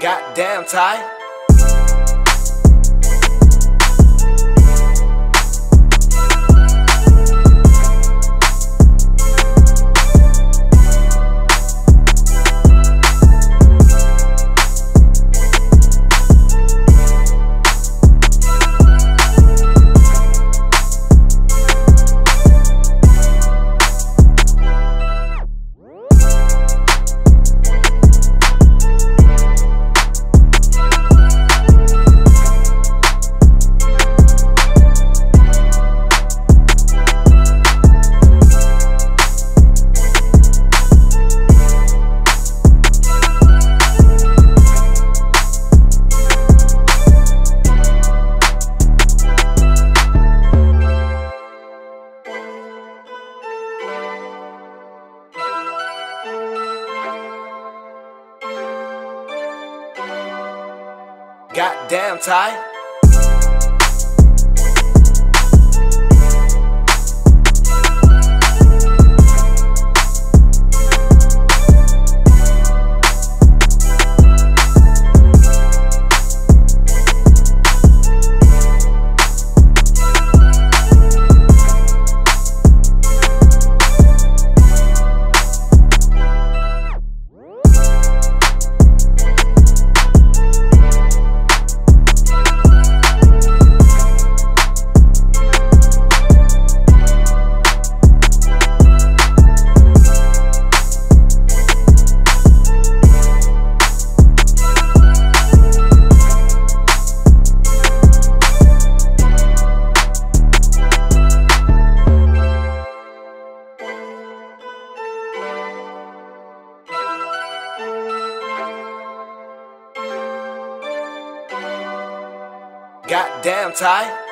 Goddamn, Ty. Goddamn, Ty. Goddamn, Ty.